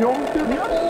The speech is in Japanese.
Yom Kippur.